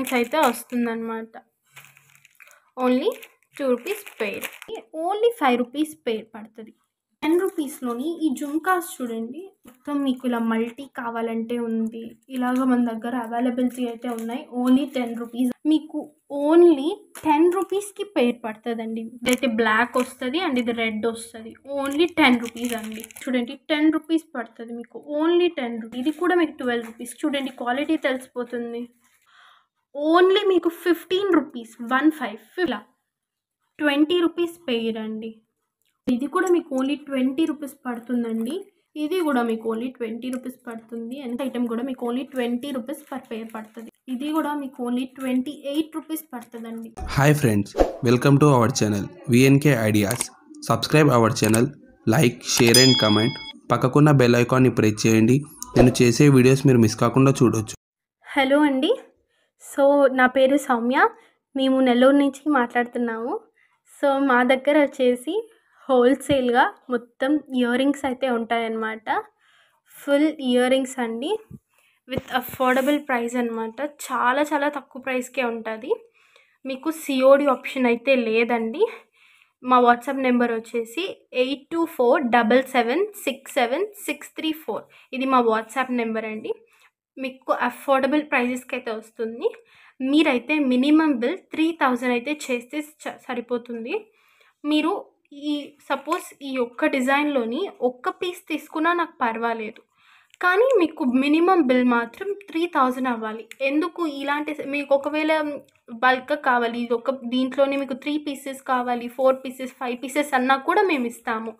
Difference అయితే వస్తుందన్నమాట. Only two rupees pair only five rupees pair పడుతుంది. టెన్ రూపీస్లోని ఈ జుంకాస్ చూడండి. మొత్తం మీకు ఇలా మల్టీ కావాలంటే ఉంది. ఇలాగ మన దగ్గర అవైలబిలిటీ అయితే ఉన్నాయి. ఓన్లీ టెన్ రూపీస్ మీకు ఓన్లీ టెన్ రూపీస్కి పేర్ పడుతుందండి. ఇదైతే బ్లాక్ వస్తుంది అండ్ ఇది రెడ్ వస్తుంది. ఓన్లీ టెన్ రూపీస్ అండి. చూడండి టెన్ రూపీస్ పడుతుంది మీకు. ఓన్లీ టెన్ రూపీస్ ఇది కూడా మీకు ట్వెల్వ్ రూపీస్ చూడండి క్వాలిటీ తెలిసిపోతుంది. ఓన్లీ మీకు ఫిఫ్టీన్ రూపీస్ వన్ ఫైవ్ ఇలా ట్వంటీ రూపీస్ పేర్ అండి ఇది కూడా మీకు ఓన్లీ ట్వంటీ రూపీస్ పడుతుందండి. ఇది కూడా మీకు ఓన్లీ ట్వంటీ రూపీస్ పడుతుంది. అండ్ ఐటమ్ కూడా మీకు only twenty rupees per pair పడుతుంది. ఇది కూడా మీకు ఓన్లీ ట్వంటీ ఎయిట్ రూపీస్ పడుతుందండి. Hi friends welcome to our channel VNK ideas subscribe our channel like share and comment పక్కకున్న bell ఐకాన్ని ప్రెస్ చేయండి. నేను చేసే వీడియోస్ మీరు మిస్ కాకుండా చూడొచ్చు. హలో అండి. సో నా పేరు సౌమ్య. మేము నెల్లూరు నుంచి మాట్లాడుతున్నాము. సో మా దగ్గర వచ్చేసి హోల్సేల్గా మొత్తం ఇయర్ రింగ్స్ అయితే ఉంటాయన్నమాట. ఫుల్ ఇయర్ రింగ్స్ అండి. విత్ అఫోర్డబుల్ ప్రైస్ అనమాట చాలా చాలా తక్కువ ప్రైస్కే ఉంటుంది. మీకు సిఓడి ఆప్షన్ అయితే లేదండి. మా వాట్సాప్ నెంబర్ వచ్చేసి eight two four double seven six seven six three four. ఇది మా వాట్సాప్ నెంబర్ అండి. మీకు అఫోర్డబుల్ ప్రైజెస్కి అయితే వస్తుంది. మీరైతే మినిమం బిల్ త్రీ థౌజండ్ అయితే చేస్తే చ- సరిపోతుంది. మీరు ఈ సపోజ్ ఈ ఒక్క డిజైన్లోని ఒక్క పీస్ తీసుకున్నా నాకు పర్వాలేదు. కానీ మీకు మినిమం బిల్ మాత్రం త్రీ థౌజండ్ అవ్వాలి. ఎందుకు ఇలాంటి మీకు ఒకవేళ బల్క్ కావాలి ఇది ఒక దీంట్లోనే మీకు త్రీ పీసెస్ కావాలి ఫోర్ పీసెస్ ఫైవ్ పీసెస్ అన్నా కూడా మేము ఇస్తాము.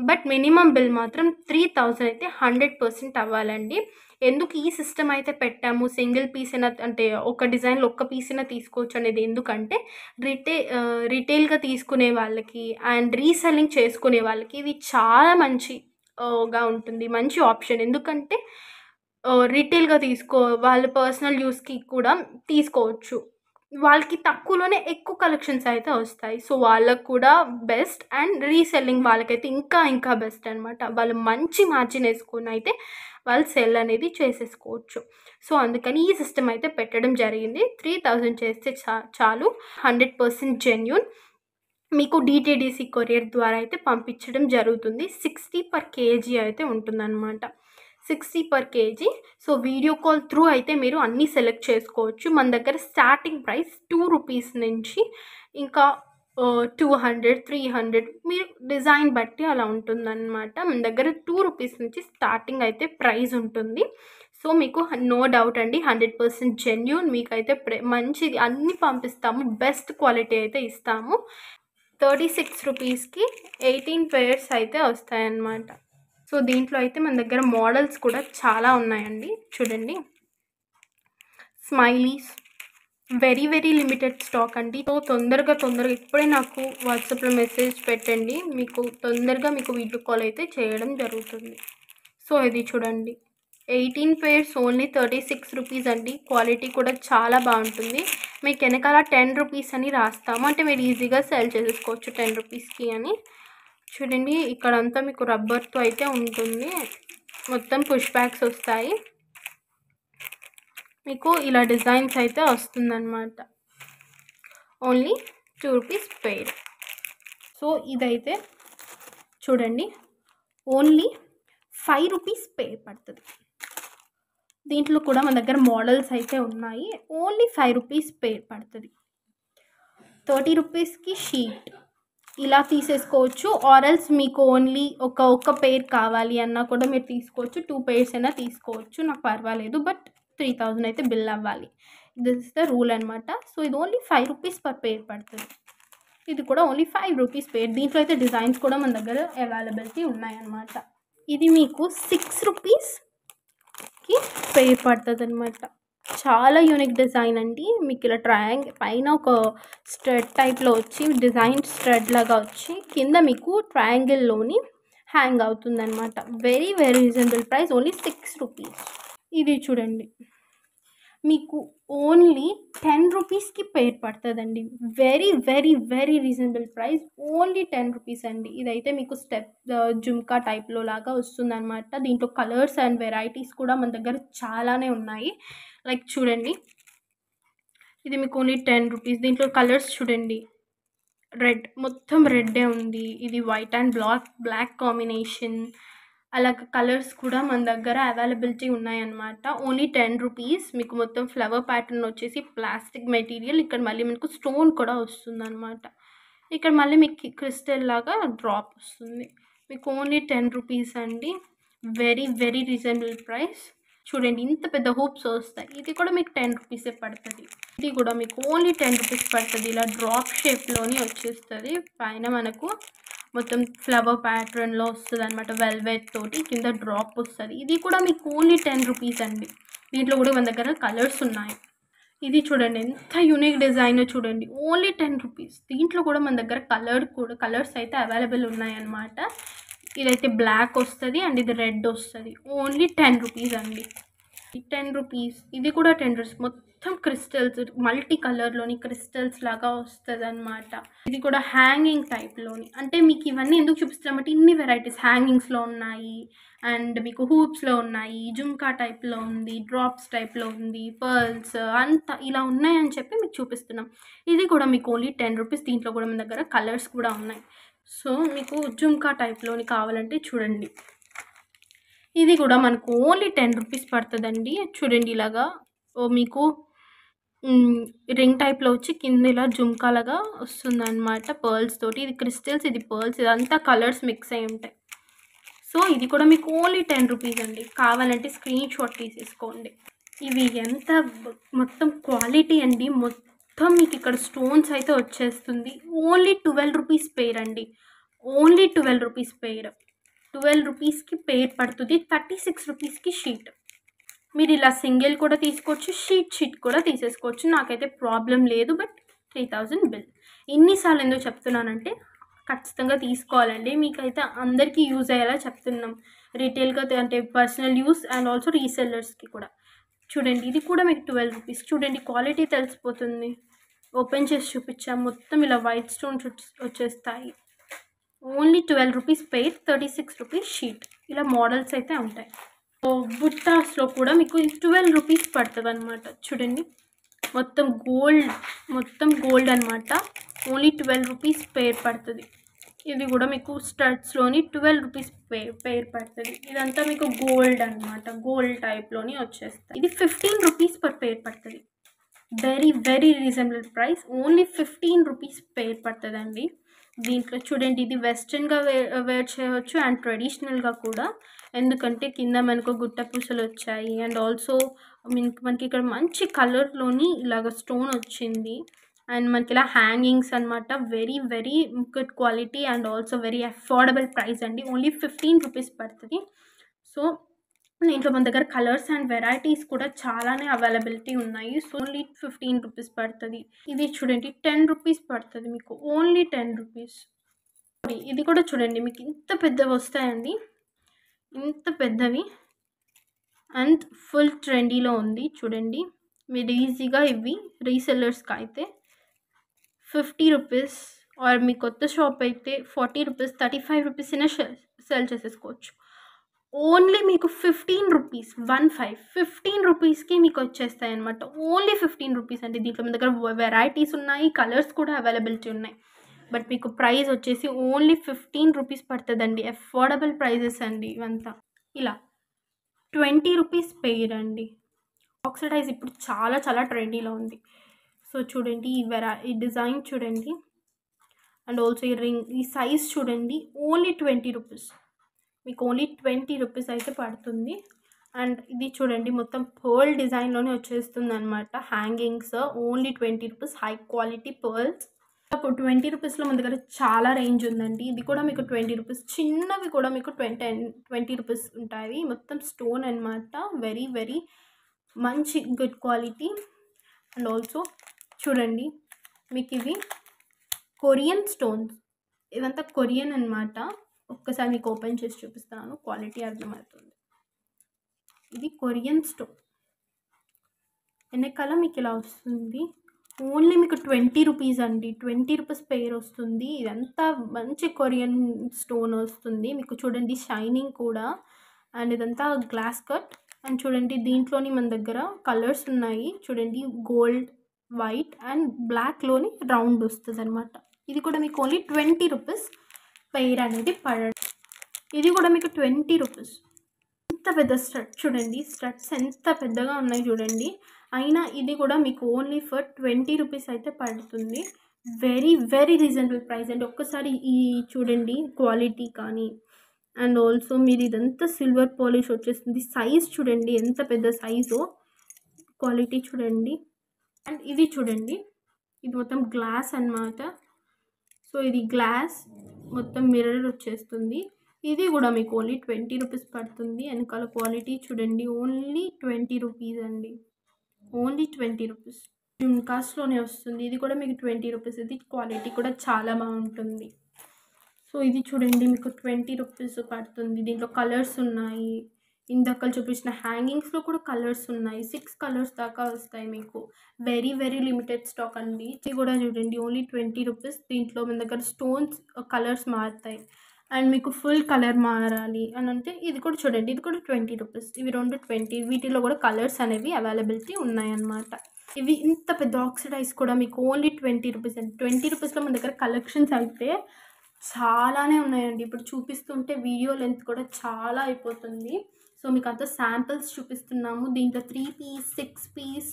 బట్ మినిమం బిల్ మాత్రం త్రీ థౌజండ్ అయితే హండ్రెడ్ పర్సెంట్ అవ్వాలండి. ఎందుకు ఈ సిస్టమ్ అయితే పెట్టాము? సింగిల్ పీస్ అయినా అంటే ఒక డిజైన్లో ఒక్క పీస్ అయినా తీసుకోవచ్చు అనేది ఎందుకంటే రిటే రిటైల్గా తీసుకునే వాళ్ళకి అండ్ రీసెల్లింగ్ చేసుకునే వాళ్ళకి ఇది చాలా మంచి గా ఉంటుంది. మంచి ఆప్షన్ ఎందుకంటే రిటైల్గా తీసుకో వాళ్ళ పర్సనల్ యూస్కి కూడా తీసుకోవచ్చు. వాళ్ళకి తక్కువలోనే ఎక్కువ కలెక్షన్స్ అయితే వస్తాయి. సో వాళ్ళకు కూడా బెస్ట్ అండ్ రీసెల్లింగ్ వాళ్ళకైతే ఇంకా ఇంకా బెస్ట్ అనమాట వాళ్ళు మంచి మార్జిన్ వేసుకొని అయితే వాళ్ళు సెల్ అనేది చేసేసుకోవచ్చు. సో అందుకని ఈ సిస్టమ్ అయితే పెట్టడం జరిగింది. త్రీ థౌజండ్ చేస్తే చా చాలు. Hundred percent genuine. మీకు డిటీడీసీ కొరియర్ ద్వారా అయితే పంపించడం జరుగుతుంది. సిక్స్టీ పర్ కేజీ అయితే ఉంటుందన్నమాట. Sixty per KG. So video call through అయితే మీరు అన్నీ సెలెక్ట్ చేసుకోవచ్చు. మన దగ్గర స్టార్టింగ్ ప్రైస్ టూ రూపీస్ నుంచి ఇంకా టూ హండ్రెడ్ త్రీ హండ్రెడ్ మీరు డిజైన్ బట్టి అలా ఉంటుందన్నమాట. మన దగ్గర టూ రూపీస్ నుంచి స్టార్టింగ్ అయితే ప్రైస్ ఉంటుంది. సో మీకు నో డౌట్ అండి హండ్రెడ్ పర్సెంట్ జెన్యున్ మీకైతే ప్ర- మంచిది. అన్నీ పంపిస్తాము బెస్ట్ క్వాలిటీ అయితే ఇస్తాము. థర్టీ సిక్స్ రూపీస్కి ఎయిటీన్ పేర్స్ అయితే వస్తాయన్నమాట. సో దీంట్లో అయితే మన దగ్గర మోడల్స్ కూడా చాలా ఉన్నాయండి. చూడండి. Smileys very very limited stock అండి. సో తొందరగా తొందరగా ఇప్పుడే నాకు వాట్సాప్లో మెసేజ్ పెట్టండి. మీకు తొందరగా మీకు వీడియో కాల్ అయితే చేయడం జరుగుతుంది. సో ఇది చూడండి. Eighteen pairs only thirty six rupees అండి. క్వాలిటీ కూడా చాలా బాగుంటుంది. మీకు వెనకాల టెన్ రూపీస్ అని రాస్తాము. అంటే మీరు ఈజీగా సెల్ చేసేసుకోవచ్చు టెన్ రూపీస్కి అని. చూడండి ఇక్కడంతా మీకు రబ్బర్తో అయితే ఉంటుంది. మొత్తం పుష్ బ్యాగ్స్ వస్తాయి. మీకు ఇలా డిజైన్స్ అయితే వస్తుందన్నమాట. Only two rupees paid so ఇదైతే చూడండి. ఓన్లీ ఫైవ్ రూపీస్ పే పడుతుంది. దీంట్లో కూడా మన దగ్గర మోడల్స్ అయితే ఉన్నాయి. ఓన్లీ ఫైవ్ రూపీస్ పే పడుతుంది. థర్టీ రూపీస్కి షీట్ ఇలా తీసేసుకోవచ్చు. ఆరల్స్ మీకు ఓన్లీ ఒక ఒక్క పేర్ కావాలి అన్నా కూడా మీరు తీసుకోవచ్చు. టూ పేర్స్ అయినా తీసుకోవచ్చు. నాకు పర్వాలేదు. బట్ త్రీ థౌజండ్ అయితే బిల్ అవ్వాలి. దిస్ ఇస్ ద రూల్ అనమాట సో ఇది only five rupees per pair పడుతుంది. ఇది కూడా ఓన్లీ ఫైవ్ రూపీస్ పేర్ దీంట్లో అయితే డిజైన్స్ కూడా మన దగ్గర అవైలబిలిటీ ఉన్నాయన్నమాట. ఇది మీకు సిక్స్ రూపీస్కి పేర్ పడుతుంది అనమాట చాలా యూనిక్ డిజైన్ అండి. మీకు ఇలా ట్రయాంగ్ పైన ఒక స్ట్రెడ్ టైప్లో వచ్చి డిజైన్ స్ట్రెడ్ లాగా వచ్చి కింద మీకు ట్రయాంగిల్లోని హ్యాంగ్ అవుతుందన్నమాట. Very very reasonable price only six rupees ఇది చూడండి. మీకు ఓన్లీ టెన్ రూపీస్కి పేరు పడుతుందండి. Very very very reasonable price only ten rupees అండి. ఇదైతే మీకు స్టెప్ జుమ్కా టైప్లో లాగా వస్తుందన్నమాట. దీంట్లో కలర్స్ అండ్ వెరైటీస్ కూడా మన దగ్గర చాలానే ఉన్నాయి. లైక్ చూడండి. ఇది మీకు ఓన్లీ టెన్ రూపీస్ దీంట్లో కలర్స్ చూడండి. రెడ్ మొత్తం రెడ్డే ఉంది. ఇది white and black black combination అలాగ కలర్స్ కూడా మన దగ్గర అవైలబిలిటీ ఉన్నాయన్నమాట. Only ten rupees. మీకు మొత్తం ఫ్లవర్ ప్యాటర్న్ వచ్చేసి ప్లాస్టిక్ మెటీరియల్. ఇక్కడ మళ్ళీ మీకు స్టోన్ కూడా వస్తుంది అనమాట ఇక్కడ మళ్ళీ మీకు క్రిస్టల్ లాగా డ్రాప్ వస్తుంది. మీకు ఓన్లీ టెన్ రూపీస్ అండి. Very very reasonable price. చూడండి ఇంత పెద్ద హూప్స్ వస్తాయి. ఇది కూడా మీకు టెన్ రూపీసే పడుతుంది. ఇది కూడా మీకు ఓన్లీ టెన్ రూపీస్ పడుతుంది. ఇలా డ్రాప్ షేప్లోని వచ్చేస్తుంది. పైన మనకు మొత్తం ఫ్లవర్ ప్యాటర్న్లో వస్తుంది అనమాట వెల్వెట్ తోటి కింద డ్రాప్ వస్తుంది. ఇది కూడా మీకు ఓన్లీ టెన్ రూపీస్ అండి. దీంట్లో కూడా మన దగ్గర కలర్స్ ఉన్నాయి. ఇది చూడండి ఎంత యూనిక్ డిజైన్ చూడండి. ఓన్లీ టెన్ రూపీస్ దీంట్లో కూడా మన దగ్గర కలర్ కూడా కలర్స్ అయితే అవైలబుల్ ఉన్నాయన్నమాట ఇదైతే బ్లాక్ వస్తుంది అండ్ ఇది రెడ్ వస్తుంది. ఓన్లీ టెన్ రూపీస్ అండి. టెన్ రూపీస్ ఇది కూడా టెన్ రూపీస్ మొత్తం మొత్తం క్రిస్టల్స్ మల్టీ కలర్లోని క్రిస్టల్స్ లాగా వస్తుంది అనమాట ఇది కూడా హ్యాంగింగ్ టైప్లోని. అంటే మీకు ఇవన్నీ ఎందుకు చూపిస్తున్నామంటే ఇన్ని వెరైటీస్ హ్యాంగింగ్స్లో ఉన్నాయి. అండ్ మీకు హూప్స్లో ఉన్నాయి జుంకా టైప్లో ఉంది డ్రాప్స్ టైప్లో ఉంది పర్ల్స్ అంతా ఇలా ఉన్నాయని చెప్పి మీకు చూపిస్తున్నాం. ఇది కూడా మీకు ఓన్లీ టెన్ రూపీస్ దీంట్లో కూడా మన దగ్గర కలర్స్ కూడా ఉన్నాయి. సో మీకు జుంకా టైప్లోని కావాలంటే చూడండి. ఇది కూడా మనకు ఓన్లీ టెన్ రూపీస్ పడుతుందండి. చూడండి ఇలాగా. ఓ మీకు రింగ్ టైప్లో వచ్చి కింద ఇలా జుంకాలగా వస్తుంది అనమాట పర్ల్స్ తోటి. ఇది క్రిస్టల్స్ ఇది పర్ల్స్ ఇదంతా కలర్స్ మిక్స్ అయి ఉంటాయి. సో ఇది కూడా మీకు ఓన్లీ టెన్ రూపీస్ అండి. కావాలంటే స్క్రీన్ షాట్ తీసేసుకోండి. ఇవి ఎంత మొత్తం క్వాలిటీ అండి. మొత్తం మీకు ఇక్కడ స్టోన్స్ అయితే వచ్చేస్తుంది. ఓన్లీ ట్వెల్వ్ రూపీస్ పేర్ అండి. Only twelve rupees pair twelve రూపీస్కి పేర్ పడుతుంది. థర్టీ సిక్స్ రూపీస్కి షీట్ మీరు ఇలా సింగిల్ కూడా తీసుకోవచ్చు షీట్ షీట్ కూడా తీసేసుకోవచ్చు. నాకైతే ప్రాబ్లం లేదు బట్ త్రీ థౌజండ్ బిల్. ఎన్నిసార్లు ఎందుకు చెప్తున్నానంటే ఖచ్చితంగా తీసుకోవాలండి. మీకైతే అందరికీ యూజ్ అయ్యేలా చెప్తున్నాం. రీటైల్గా అంటే పర్సనల్ యూస్ అండ్ ఆల్సో రీసెల్లర్స్కి కూడా. చూడండి ఇది కూడా మీకు ట్వెల్వ్ రూపీస్. చూడండి క్వాలిటీ తెలిసిపోతుంది. ఓపెన్ చేసి చూపించాం. మొత్తం ఇలా వైట్ స్టోన్స్ వచ్చేస్తాయి. Only twelve rupees pair thirty six rupees sheet. ఇలా మోడల్స్ అయితే ఉంటాయి. బుట్టాస్లో కూడా మీకు ట్వెల్వ్ రూపీస్ పడుతుంది అనమాట చూడండి. మొత్తం గోల్డ్ మొత్తం గోల్డ్ అనమాట ఓన్లీ ట్వెల్వ్ రూపీస్ పేర్ పడుతుంది. ఇది కూడా మీకు స్టడ్స్లోని ట్వెల్వ్ రూపీస్ పే పేర్ పడుతుంది. ఇదంతా మీకు గోల్డ్ అనమాట గోల్డ్ టైప్లోని వచ్చేస్తుంది. ఇది ఫిఫ్టీన్ రూపీస్ పర్ పేర్ పడుతుంది. Very very reasonable price. Only fifteen rupees pair పడుతుందండి. దీంట్లో చూడండి ఇది వెస్ట్రన్గా వే వేర్ చేయవచ్చు అండ్ ట్రెడిషనల్గా కూడా. ఎందుకంటే కింద మనకు గుట్ట పూసలు వచ్చాయి. అండ్ ఆల్సో మనకి ఇక్కడ మంచి కలర్లోని ఇలాగ స్టోన్ వచ్చింది. అండ్ మనకి ఇలా హ్యాంగింగ్స్ అనమాట very very good quality and also very affordable price అండి. ఓన్లీ ఫిఫ్టీన్ రూపీస్ పడుతుంది. సో దీంట్లో మన దగ్గర కలర్స్ అండ్ వెరైటీస్ కూడా చాలానే అవైలబిలిటీ ఉన్నాయి. సో ఓన్లీ ఫిఫ్టీన్ రూపీస్ పడుతుంది. ఇది చూడండి టెన్ రూపీస్ పడుతుంది మీకు. ఓన్లీ టెన్ రూపీస్ ఇది కూడా చూడండి మీకు ఇంత పెద్దవి వస్తాయండి. ఇంత పెద్దవి? అండ్ ఫుల్ ట్రెండీలో ఉంది చూడండి. మీరు ఈజీగా ఇవి రీసెల్లర్స్కి అయితే. ఫిఫ్టీ రూపీస్ ఆర్ మీ కొత్త షాప్ అయితే forty rupees thirty five rupees అయినా సెల్ చేసేసుకోవచ్చు. ఓన్లీ మీకు fifteen rupees one five fifteen రూపీస్కి మీకు వచ్చేస్తాయి అనమాట ఓన్లీ ఫిఫ్టీన్ రూపీస్ అండి దీంట్లో. మీ దగ్గర వెరైటీస్ ఉన్నాయి కలర్స్ కూడా అవైలబిలిటీ ఉన్నాయి. బట్ మీకు ప్రైస్ వచ్చేసి ఓన్లీ ఫిఫ్టీన్ రూపీస్ పడుతుందండి. అఫోర్డబుల్ ప్రైజెస్ అండి ఇవంతా. ఇలా ట్వంటీ రూపీస్ పెయిర్ అండి. ఆక్సిడైజ్ ఇప్పుడు చాలా చాలా ట్రెండీలో ఉంది. సో చూడండి ఈ వెరా ఈ డిజైన్ చూడండి. అండ్ ఆల్సో ఈ రింగ్ ఈ సైజ్ చూడండి. Only twenty rupees. మీకు ఓన్లీ ట్వంటీ రూపీస్ అయితే పడుతుంది. అండ్ ఇది చూడండి మొత్తం పర్ల్ డిజైన్లోనే వచ్చేస్తుంది అనమాట hangings only twenty rupees. High quality pearls. అప్పుడు ట్వంటీ రూపీస్లో మన దగ్గర చాలా రేంజ్ ఉందండి. ఇది కూడా మీకు ట్వంటీ రూపీస్ చిన్నవి కూడా మీకు ట్వంటీ ట్వంటీ రూపీస్ ఉంటాయి. మొత్తం స్టోన్ అనమాట వెరీ వెరీ మంచి గుడ్ క్వాలిటీ. అండ్ ఆల్సో చూడండి మీకు ఇవి కొరియన్ స్టోన్స్. ఇదంతా కొరియన్ అనమాట ఒక్కసారి మీకు ఓపెన్ చేసి చూపిస్తాను. క్వాలిటీ అర్థమవుతుంది. ఇది కొరియన్ స్టోన్. వెనకాల మీకు ఇలా వస్తుంది. ఓన్లీ మీకు ట్వంటీ రూపీస్ అండి. ట్వంటీ రూపీస్ పేర్ వస్తుంది. ఇదంతా మంచి కొరియన్ స్టోన్ వస్తుంది. మీకు చూడండి షైనింగ్ కూడా. అండ్ ఇదంతా గ్లాస్ కట్. అండ్ చూడండి దీంట్లోని మన దగ్గర కలర్స్ ఉన్నాయి. చూడండి గోల్డ్ వైట్ అండ్ బ్లాక్లోని రౌండ్ వస్తుంది అనమాట ఇది కూడా మీకు ఓన్లీ ట్వంటీ రూపీస్ పెయిర్ అనేది పడడం ఇది కూడా మీకు ట్వంటీ రూపీస్. ఎంత పెద్ద స్టడ్ చూడండి. స్టడ్స్ ఎంత పెద్దగా ఉన్నాయి చూడండి. అయినా ఇది కూడా మీకు ఓన్లీ ఫర్ ట్వంటీ రూపీస్ అయితే పడుతుంది. వెరీ వెరీ రీజనబుల్ ప్రైస్ అండి. ఒక్కసారి ఈ చూడండి క్వాలిటీ కానీ అండ్ ఆల్సో మీరు ఇదంతా సిల్వర్ పాలిష్ వచ్చేస్తుంది. సైజ్ చూడండి ఎంత పెద్ద సైజు క్వాలిటీ చూడండి. అండ్ ఇది చూడండి ఇది మొత్తం గ్లాస్ అన్నమాట. సో ఇది గ్లాస్ మొత్తం మిర్రర్ వచ్చేస్తుంది. ఇది కూడా మీకు ఓన్లీ ట్వంటీ రూపీస్ పడుతుంది. వెనకాల క్వాలిటీ చూడండి ఓన్లీ ట్వంటీ రూపీస్ అండి. Only twenty rupees. కాస్ట్లోనే వస్తుంది. ఇది కూడా మీకు ట్వంటీ రూపీస్. ఇది క్వాలిటీ కూడా చాలా బాగుంటుంది. సో ఇది చూడండి మీకు ట్వంటీ రూపీస్ పడుతుంది. దీంట్లో కలర్స్ ఉన్నాయి. ఇందాక చూపించిన హ్యాంగింగ్స్లో కూడా కలర్స్ ఉన్నాయి. సిక్స్ కలర్స్ దాకా వస్తాయి మీకు. వెరీ వెరీ లిమిటెడ్ స్టాక్ అండి. ఇది కూడా చూడండి ఓన్లీ ట్వంటీ రూపీస్. దీంట్లో మన దగ్గర స్టోన్స్ కలర్స్ మారుతాయి. అండ్ మీకు ఫుల్ కలర్ మారాలి అని అంటే ఇది కూడా చూడండి ఇది కూడా ట్వంటీ రూపీస్. ఇవి రెండు ట్వంటీ వీటిలో కూడా కలర్స్ అనేవి అవైలబిలిటీ ఉన్నాయన్నమాట. ఇవి ఇంత పెద్ద ఆక్సిడైజ్ కూడా మీకు ఓన్లీ ట్వంటీ రూపీస్ అండి. ట్వంటీ రూపీస్లో మన దగ్గర కలెక్షన్స్ అయితే చాలానే ఉన్నాయండి. ఇప్పుడు చూపిస్తుంటే వీడియో లెంత్ కూడా చాలా అయిపోతుంది. సో మీకు అంతా శాంపిల్స్ చూపిస్తున్నాము. దీంట్లో three piece six piece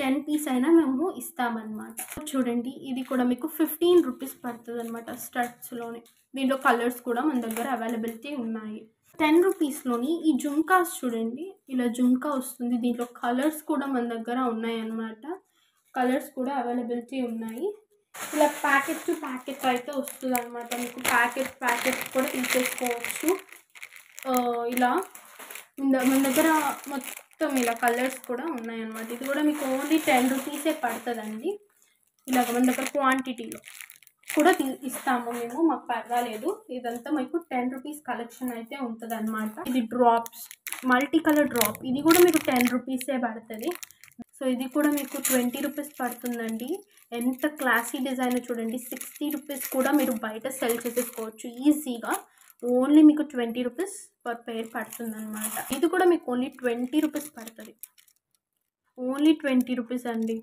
ten piece అయినా మేము ఇస్తామన్నమాట. చూడండి ఇది కూడా మీకు ఫిఫ్టీన్ రూపీస్ పడుతుంది అనమాట స్టడ్స్లోనే. దీంట్లో కలర్స్ కూడా మన దగ్గర అవైలబిలిటీ ఉన్నాయి. టెన్ రూపీస్లోని ఈ జుంకాస్ చూడండి ఇలా జుంకా వస్తుంది. దీంట్లో కలర్స్ కూడా మన దగ్గర ఉన్నాయి అన్నమాట కలర్స్ కూడా అవైలబిలిటీ ఉన్నాయి. ఇలా ప్యాకెట్ టు ప్యాకెట్ అయితే వస్తుంది అనమాట మీకు ప్యాకెట్ ప్యాకెట్ కూడా తీసేసుకోవచ్చు. ఇలా మన దగ్గర మొత్తం మొత్తం ఇలా కలర్స్ కూడా ఉన్నాయన్నమాట. ఇది కూడా మీకు ఓన్లీ టెన్ రూపీసే పడుతుందండి. ఇలాగ మన దగ్గర క్వాంటిటీలో కూడా తీ ఇస్తాము మేము మాకు పర్వాలేదు. ఇదంతా మీకు టెన్ రూపీస్ కలెక్షన్ అయితే ఉంటుంది అనమాట ఇది డ్రాప్స్ మల్టీ కలర్ డ్రాప్ ఇది కూడా మీకు టెన్ రూపీసే పడుతుంది. సో ఇది కూడా మీకు ట్వంటీ రూపీస్ పడుతుందండి. ఎంత క్లాసీ డిజైన్ చూడండి. సిక్స్టీ రూపీస్ కూడా మీరు బయట సెల్ చేసేసుకోవచ్చు ఈజీగా ఓన్లీ మీకు ట్వంటీ రూపీస్ పర్ పేర్ పడుతుందన్నమాట. ఇది కూడా మీకు ఓన్లీ ట్వంటీ రూపీస్ పడుతుంది. ఓన్లీ ట్వంటీ రూపీస్ అండి.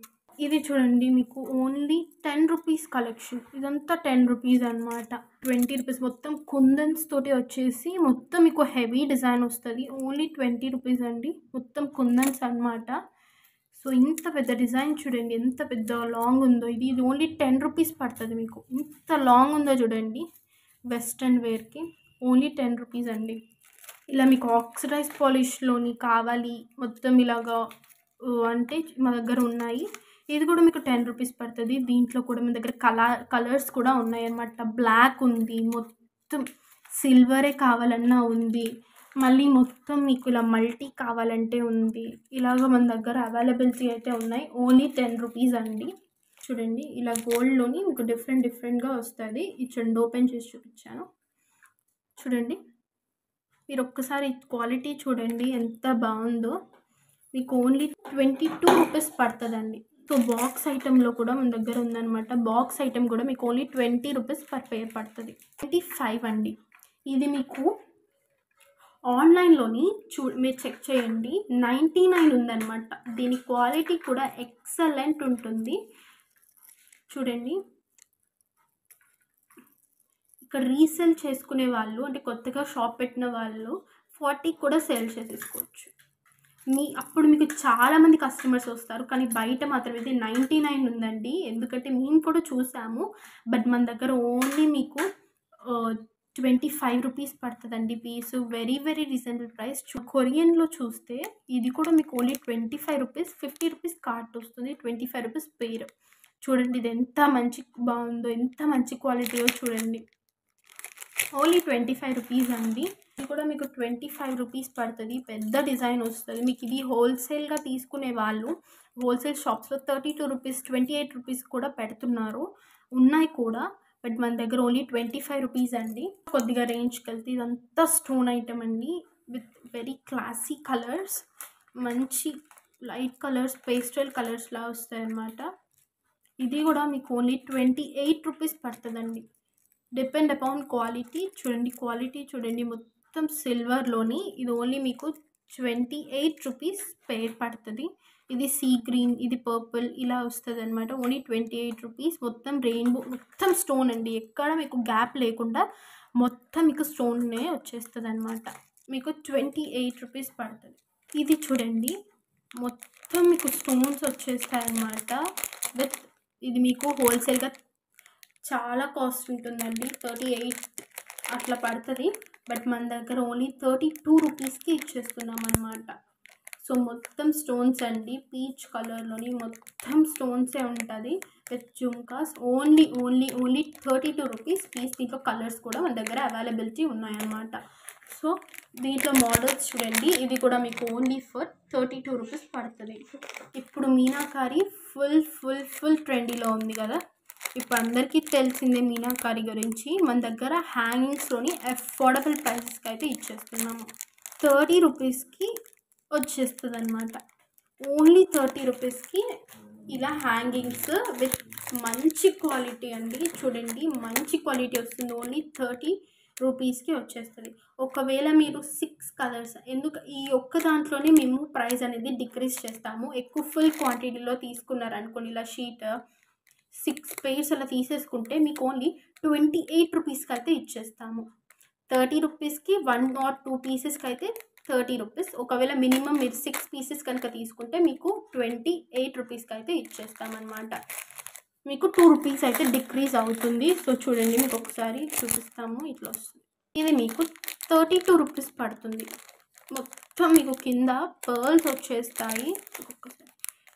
ఇది చూడండి మీకు ఓన్లీ టెన్ రూపీస్ కలెక్షన్. ఇదంతా టెన్ రూపీస్ అనమాట ట్వంటీ రూపీస్ మొత్తం కుందన్స్ తోటి వచ్చేసి మొత్తం మీకు హెవీ డిజైన్ వస్తుంది. ఓన్లీ ట్వంటీ రూపీస్ అండి. మొత్తం కుందన్స్ అన్నమాట. సో ఇంత పెద్ద డిజైన్ చూడండి ఎంత పెద్ద లాంగ్ ఉందో. ఇది ఇది ఓన్లీ టెన్ రూపీస్ పడుతుంది మీకు. ఇంత లాంగ్ ఉందో చూడండి వెస్ట్రన్ వేర్కి. ఓన్లీ టెన్ రూపీస్ అండి. ఇలా మీకు ఆక్సిడైజ్ పాలిష్లోని కావాలి మొత్తం ఇలాగా అంటే మా దగ్గర ఉన్నాయి. ఇది కూడా మీకు టెన్ రూపీస్ పడుతుంది. దీంట్లో కూడా మన దగ్గర కలర్ కలర్స్ కూడా ఉన్నాయి అన్నమాట బ్లాక్ ఉంది మొత్తం సిల్వరే కావాలన్నా ఉంది. మళ్ళీ మొత్తం మీకు ఇలా మల్టీ కావాలంటే ఉంది. ఇలాగ మన దగ్గర అవైలబిలిటీ అయితే ఉన్నాయి. ఓన్లీ టెన్ రూపీస్ అండి. చూడండి ఇలా గోల్డ్లోని మీకు డిఫరెంట్ డిఫరెంట్గా వస్తుంది. ఇది చూడండి ఓపెన్ చేసి చూపించాను. చూడండి. మీరు ఒక్కసారి క్వాలిటీ చూడండి ఎంత బాగుందో. మీకు ఓన్లీ ట్వంటీ టూ రూపీస్ పడుతుందండి. సో బాక్స్ ఐటెంలో కూడా మన దగ్గర ఉందన్నమాట. బాక్స్ ఐటెం కూడా మీకు only twenty rupees per pair పడుతుంది. ట్వంటీ ఫైవ్ అండి. ఇది మీకు ఆన్లైన్లోని చూ మీరు చెక్ చేయండి. నైంటీ నైన్ ఉందన్నమాట. దీని క్వాలిటీ కూడా ఎక్సలెంట్ ఉంటుంది. చూడండి. ఇక్కడ రీసేల్ చేసుకునే వాళ్ళు అంటే కొత్తగా షాప్ పెట్టిన వాళ్ళు ఫార్టీ కూడా సేల్ చేసేసుకోవచ్చు. మీ అప్పుడు మీకు చాలామంది కస్టమర్స్ వస్తారు కానీ బయట మాత్రం ఇది నైంటీ నైన్ ఉందండి. ఎందుకంటే మేము కూడా చూసాము బట్ మన దగ్గర ఓన్లీ మీకు ట్వంటీ ఫైవ్ రూపీస్ పడుతుందండి piece very very reasonable price కొరియన్లో చూస్తే ఇది కూడా మీకు only twenty five rupees fifty rupees card వస్తుంది ట్వంటీ ఫైవ్ రూపీస్ పేర్ చూడండి ఇది ఎంత మంచి బాగుందో ఎంత మంచి క్వాలిటీయో చూడండి. ఓన్లీ ట్వంటీ ఫైవ్ రూపీస్ అండి. ఇది కూడా మీకు ట్వంటీ ఫైవ్ రూపీస్ పడుతుంది. పెద్ద డిజైన్ వస్తుంది. మీకు ఇది హోల్సేల్గా తీసుకునే వాళ్ళు హోల్సేల్ షాప్స్లో thirty two rupees twenty eight rupees కూడా పెడుతున్నారు. ఉన్నాయి కూడా. బట్ మన దగ్గర ఓన్లీ ట్వంటీ ఫైవ్ రూపీస్ అండి. కొద్దిగా రేంజ్కి వెళ్తే ఇదంతా స్టోన్ ఐటమ్ అండి. విత్ వెరీ క్లాసీ కలర్స్ మంచి లైట్ కలర్స్ పేస్టల్ కలర్స్లా వస్తాయి అన్నమాట ఇది కూడా మీకు ఓన్లీ ట్వంటీ ఎయిట్ రూపీస్ పడుతుందండి. డిపెండ్ అపాన్ క్వాలిటీ చూడండి క్వాలిటీ చూడండి మొత్తం సిల్వర్లోని ఇది ఓన్లీ మీకు ట్వంటీ ఎయిట్ రూపీస్ పేర్ పడుతుంది. ఇది సీ గ్రీన్ ఇది పర్పుల్ ఇలా వస్తుంది అనమాట ఓన్లీ ట్వంటీ ఎయిట్ రూపీస్ మొత్తం రెయిన్బో మొత్తం స్టోన్ అండి. ఎక్కడ మీకు గ్యాప్ లేకుండా మొత్తం మీకు స్టోన్నే వచ్చేస్తుంది అనమాట మీకు ట్వంటీ ఎయిట్ రూపీస్ పడుతుంది. ఇది చూడండి మొత్తం మీకు స్టోన్స్ వచ్చేస్తాయి అనమాట విత్ ఇది మీకు హోల్సేల్గా చాలా కాస్ట్ ఉంటుందండి. థర్టీ ఎయిట్ అట్లా పడుతుంది. బట్ మన దగ్గర ఓన్లీ థర్టీ టూ రూపీస్కి ఇచ్చేస్తున్నాం అనమాట సో మొత్తం స్టోన్స్ అండి. పీచ్ కలర్లోని మొత్తం స్టోన్సే ఉంటుంది. With jhumkas only only only thirty two rupees. Piece దీంట్లో కలర్స్ కూడా మన దగ్గర అవైలబిలిటీ ఉన్నాయన్నమాట. సో దీంట్లో మోడల్స్ చూడండి. ఇది కూడా మీకు only for thirty two rupees పడుతుంది. ఇప్పుడు మీనాకారి ఫుల్ ఫుల్ ఫుల్ ట్రెండీలో ఉంది కదా. ఇప్పుడు అందరికీ తెలిసిందే మీనాకారి గురించి. మన దగ్గర హ్యాంగింగ్స్లోని అఫోర్డబుల్ ప్రైసెస్కి అయితే ఇచ్చేస్తున్నాము. థర్టీ రూపీస్కి వచ్చేస్తుంది అనమాట ఓన్లీ థర్టీ రూపీస్కి ఇలా హ్యాంగింగ్స్ విత్ మంచి క్వాలిటీ అండి. చూడండి మంచి క్వాలిటీ వస్తుంది. ఓన్లీ థర్టీ రూపీస్కి వచ్చేస్తుంది. ఒకవేళ మీరు సిక్స్ కలర్స్ ఎందుకు ఈ ఒక్క దాంట్లోనే మేము ప్రైస్ అనేది డిక్రీజ్ చేస్తాము. ఎక్కువ ఫుల్ క్వాంటిటీలో తీసుకున్నారనుకోండి ఇలా షీట్ సిక్స్ పేర్స్ అలా తీసేసుకుంటే మీకు ఓన్లీ ట్వంటీ ఎయిట్ రూపీస్కి అయితే ఇచ్చేస్తాము. థర్టీ రూపీస్కి వన్ ఆర్ టూ పీసెస్కి అయితే థర్టీ రూపీస్ ఒకవేళ మినిమం మీరు సిక్స్ పీసెస్ కనుక తీసుకుంటే మీకు ట్వంటీ ఎయిట్ రూపీస్కి అయితే ఇచ్చేస్తామన్నమాట. మీకు టూ రూపీస్ అయితే డిక్రీజ్ అవుతుంది. సో చూడండి మీకు ఒకసారి చూపిస్తాము. ఇట్లా వస్తుంది. ఇది మీకు థర్టీ టూ రూపీస్ పడుతుంది. మొత్తం మీకు కింద పర్ల్స్ వచ్చేస్తాయి. ఒక్కొక్కసారి.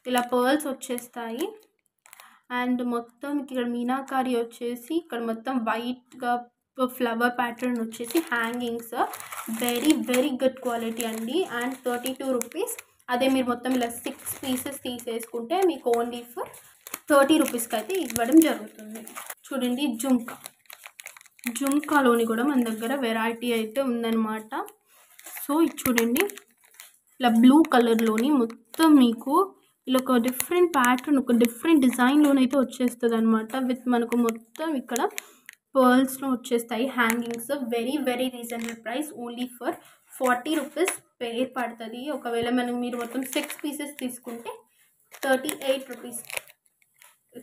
ఇలా పర్ల్స్ వచ్చేస్తాయి. అండ్ మొత్తం ఇక్కడ మీనాకారి వచ్చేసి ఇక్కడ మొత్తం వైట్గా ఫ్లవర్ ప్యాటర్న్ వచ్చేసి hangings. Very very good quality అండి. And thirty two rupees. అదే మీరు మొత్తం ఇలా సిక్స్ పీసెస్ తీసేసుకుంటే మీకు ఓన్లీ ఫర్ థర్టీ రూపీస్కి అయితే ఇవ్వడం జరుగుతుంది. చూడండి జుంకా. జుంకాలోని కూడా మన దగ్గర వెరైటీ అయితే ఉందన్నమాట. సో ఇది చూడండి. ఇలా బ్లూ కలర్లోని మొత్తం మీకు ఇలా ఒక డిఫరెంట్ ప్యాటర్న్ ఒక డిఫరెంట్ డిజైన్లోనైతే వచ్చేస్తుంది అనమాట విత్ మనకు మొత్తం ఇక్కడ పర్ల్స్లో వచ్చేస్తాయి. Hangings very very reasonable price only for forty rupees pair పడుతుంది. ఒకవేళ మనం మీరు మొత్తం సిక్స్ పీసెస్ తీసుకుంటే thirty eight rupees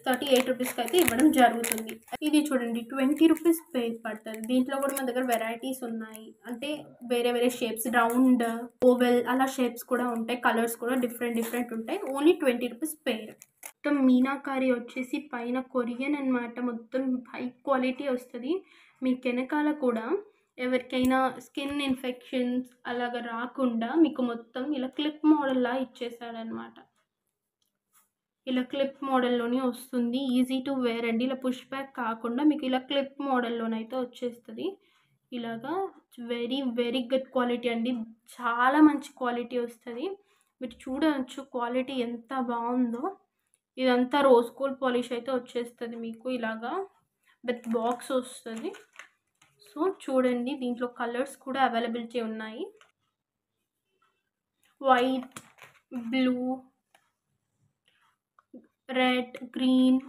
thirty eight రూపీస్కి అయితే ఇవ్వడం జరుగుతుంది. ఇది చూడండి ట్వంటీ రూపీస్ పే పడుతుంది. దీంట్లో కూడా మన దగ్గర వెరైటీస్ ఉన్నాయి. అంటే వేరే వేరే షేప్స్ రౌండ్ ఓవెల్ అలా షేప్స్ కూడా ఉంటాయి. కలర్స్ కూడా డిఫరెంట్ డిఫరెంట్ ఉంటాయి. ఓన్లీ ట్వంటీ రూపీస్ పేర్ మొత్తం మీనాకారి వచ్చేసి పైన కొరియన్ అన్నమాట. మొత్తం హై క్వాలిటీ వస్తుంది. మీకు వెనకాల కూడా ఎవరికైనా స్కిన్ ఇన్ఫెక్షన్స్ అలాగ రాకుండా మీకు మొత్తం ఇలా క్లిప్ మోడల్లా ఇచ్చేసాడనమాట ఇలా క్లిప్ మోడల్లోనే వస్తుంది. ఈజీ టు వేర్ అండి. ఇలా పుష్ బ్యాక్ కాకుండా మీకు ఇలా క్లిప్ మోడల్లోనైతే వచ్చేస్తుంది. ఇలాగా వెరీ వెరీ గుడ్ క్వాలిటీ అండి. చాలా మంచి క్వాలిటీ వస్తుంది. మీరు చూడవచ్చు క్వాలిటీ ఎంత బాగుందో. ఇదంతా రోజ్ గోల్డ్ పాలిష్ అయితే వచ్చేస్తుంది మీకు ఇలాగా విత్ బాక్స్ వస్తుంది. సో చూడండి దీంట్లో కలర్స్ కూడా అవైలబిలిటీ ఉన్నాయి. White blue red green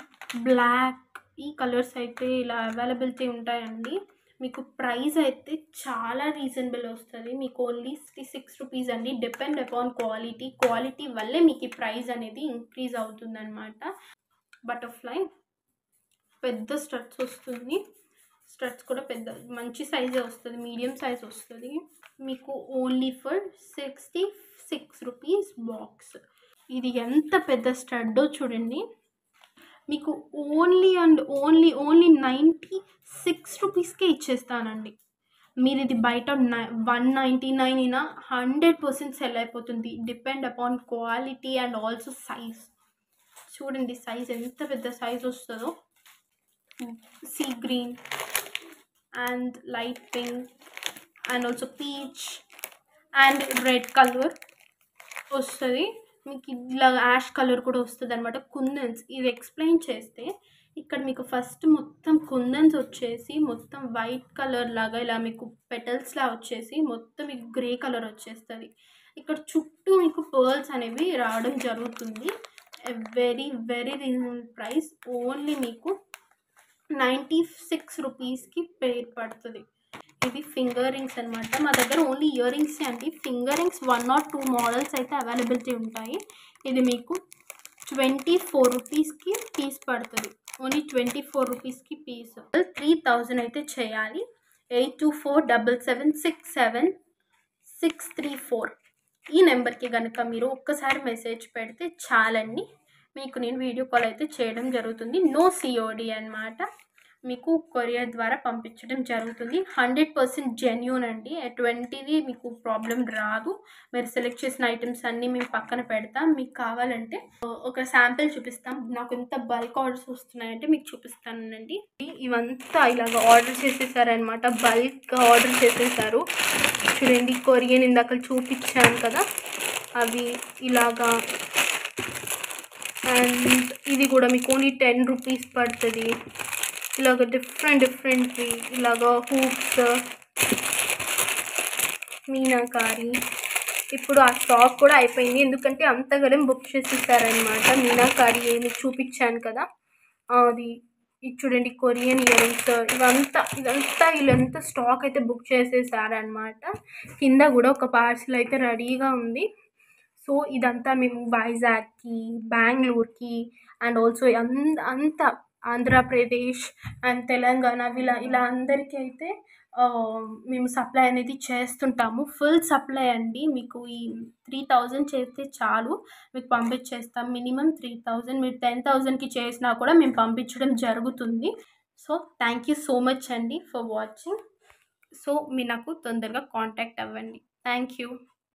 black ఈ కలర్స్ అయితే ఇలా అవైలబిలిటీ ఉంటాయండి. మీకు ప్రైస్ అయితే చాలా రీజనబుల్ వస్తుంది. మీకు ఓన్లీ సిక్స్టీ సిక్స్ రూపీస్ అండి. Depend upon quality. క్వాలిటీ వల్లే మీకు ఈ ప్రైస్ అనేది ఇంక్రీజ్ అవుతుందన్నమాట. బటర్ఫ్లై పెద్ద స్టడ్స్ వస్తుంది. స్టడ్స్ కూడా పెద్ద మంచి సైజే వస్తుంది. మీడియం సైజ్ వస్తుంది. మీకు only for sixty six rupees box. ఇది ఎంత పెద్ద స్టడ్డో చూడండి. మీకు only and only only ninety six రూపీస్కే ఇచ్చేస్తానండి. మీరు ఇది బయట వన్ నైంటీ నైన్ అయినా హండ్రెడ్ పర్సెంట్ సెల్ అయిపోతుంది. Depend upon quality and also size చూడండి సైజ్ ఎంత పెద్ద సైజ్ వస్తుందో. Sea green and light pink and also peach and red colour వస్తుంది. మీకు ఇట్లా యాష్ కలర్ కూడా వస్తుంది అనమాట కుందన్స్ ఇది ఎక్స్ప్లెయిన్ చేస్తే ఇక్కడ మీకు ఫస్ట్ మొత్తం కుందన్స్ వచ్చేసి మొత్తం వైట్ కలర్ లాగా ఇలా మీకు పెటల్స్లా వచ్చేసి మొత్తం మీకు గ్రే కలర్ వచ్చేస్తుంది. ఇక్కడ చుట్టూ మీకు పర్ల్స్ అనేవి రావడం జరుగుతుంది. Very very reasonable price only మీకు నైంటీ సిక్స్ రూపీస్కి పేర్ పడుతుంది. ఇవి ఫింగర్ రింగ్స్ అనమాట మా దగ్గర ఓన్లీ ఇయర్ రింగ్స్ అండి. Finger rings one or two models అయితే అవైలబిలిటీ ఉంటాయి. ఇది మీకు ట్వంటీ ఫోర్ రూపీస్కి పీస్ పడుతుంది. ఓన్లీ ట్వంటీ ఫోర్ రూపీస్కి పీస్. త్రీ థౌజండ్ అయితే చేయాలి. Eight two four double seven six seven six three four. ఈ నెంబర్కి కనుక మీరు ఒక్కసారి మెసేజ్ పెడితే చాలండి. మీకు నేను వీడియో కాల్ అయితే చేయడం జరుగుతుంది. నో సిఓడి అన్నమాట. మీకు కొరియర్ ద్వారా పంపించడం జరుగుతుంది. హండ్రెడ్ పర్సెంట్ జెన్యున్ అండి. ఎటువంటిది మీకు ప్రాబ్లం రాదు. మీరు సెలెక్ట్ చేసిన ఐటమ్స్ అన్నీ మేము పక్కన పెడతాం. మీకు కావాలంటే ఒక శాంపిల్ చూపిస్తాం. నాకు ఎంత బల్క్ ఆర్డర్స్ వస్తున్నాయంటే మీకు చూపిస్తానండి. ఇవంతా ఇలాగ ఆర్డర్ చేసేసారనమాట బల్క్ ఆర్డర్ చేసేసారు. చూడండి కొరియన్ ఇందాక చూపించాను కదా. అవి ఇలాగా. అండ్ ఇది కూడా మీకు ఓన్లీ టెన్ రూపీస్ పడుతుంది. ఇలాగ డిఫరెంట్ డిఫరెంట్వి ఇలాగ హూప్స్ మీనాకారి. ఇప్పుడు ఆ స్టాక్ కూడా అయిపోయింది. ఎందుకంటే అంతగలం బుక్ చేసేసారనమాట మీనాకారి ఏమి చూపించాను కదా. అది ఇది చూడండి కొరియన్ ఇయరింగ్స్ ఇవంతా ఇదంతా వీళ్ళంతా స్టాక్ అయితే బుక్ చేసేసారనమాట కింద కూడా ఒక పార్సిల్ అయితే రెడీగా ఉంది. సో ఇదంతా మేము వైజాగ్కి బెంగళూరుకి అండ్ ఆల్సో అంత అంత ఆంధ్రప్రదేశ్ అండ్ తెలంగాణ ఇలా ఇలా అందరికీ అయితే మేము సప్లై అనేది చేస్తుంటాము. ఫుల్ సప్లై అండి. మీకు ఈ త్రీ థౌజండ్ చేస్తే చాలు. మీకు పంపించేస్తాం. మినిమం త్రీ థౌజండ్ మీరు టెన్ థౌజండ్కి చేసినా కూడా మేము పంపించడం జరుగుతుంది. So thank you so much అండి ఫర్ వాచింగ్. సో మీరు నాకు తొందరగా కాంటాక్ట్ అవ్వండి. Thank you.